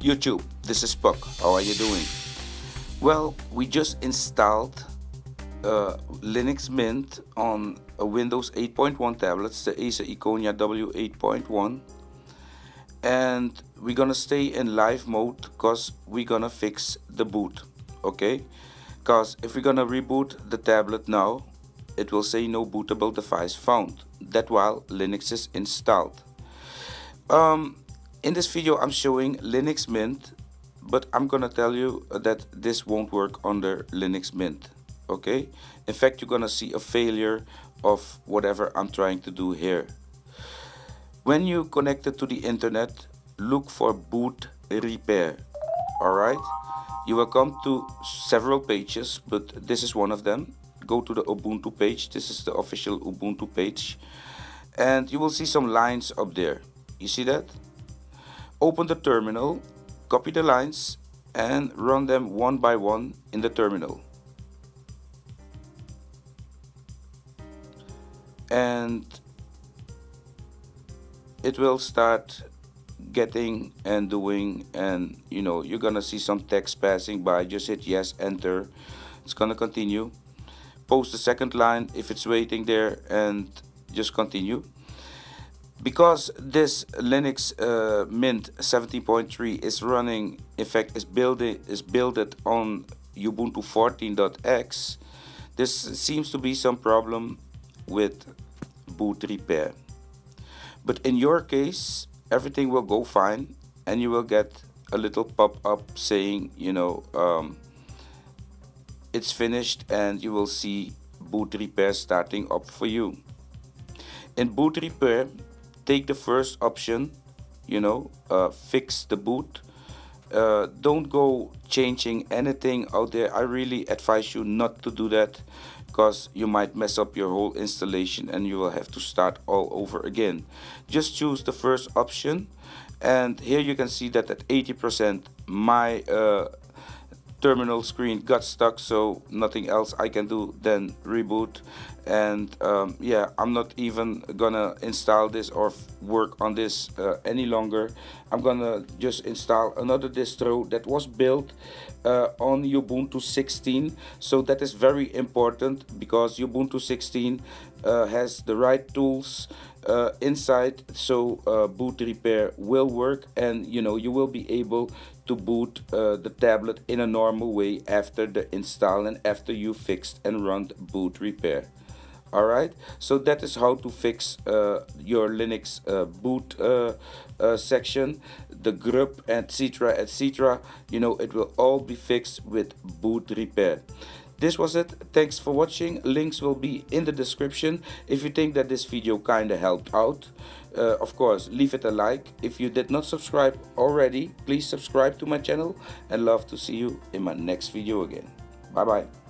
YouTube, this is Puck. How are you doing? Well, we just installed uh, Linux Mint on a Windows 8.1 tablet, the Acer Iconia W8.1. And we're gonna stay in live mode because we're gonna fix the boot, okay? Because if we're gonna reboot the tablet now, it will say no bootable device found. That while Linux is installed. Um, in this video I'm showing Linux Mint but I'm gonna tell you that this won't work under Linux Mint okay? In fact you're gonna see a failure of whatever I'm trying to do here. When you connect it to the internet look for boot repair alright you will come to several pages but this is one of them. Go to the Ubuntu page. This is the official Ubuntu page. And you will see some lines up there. You see that Open the terminal, copy the lines and run them one by one in the terminal. And it will start getting and doing and you know you're gonna see some text passing by. Just hit yes enter. It's gonna continue. Post the second line if it's waiting there and just continue because this Linux uh, Mint 17.3 is running, in fact, is built is built on Ubuntu 14.x. This seems to be some problem with boot repair. But in your case, everything will go fine, and you will get a little pop-up saying, you know, um, it's finished, and you will see boot repair starting up for you. In boot repair, take the first option you know uh, fix the boot. Uh, don't go changing anything out there. I really advise you not to do that because you might mess up your whole installation and you will have to start all over again. Just choose the first option and here you can see that at 80% my uh, terminal screen got stuck so nothing else I can do than reboot. And um, yeah I'm not even gonna install this or work on this uh, any longer. I'm gonna just install another distro that was built uh, on Ubuntu 16 so that is very important because Ubuntu 16 uh, has the right tools uh, inside so uh, boot repair will work and you know you will be able to boot uh, the tablet in a normal way after the install and after you fixed and run boot repair. All right? So that is how to fix uh, your linux uh, boot uh, section. The grub etc etc you know it will all be fixed with boot repair this was it. Thanks for watching. Links will be in the description. If you think that this video kind of helped out uh, of course leave it a like. If you did not subscribe already please subscribe to my channel. And love to see you in my next video again. Bye bye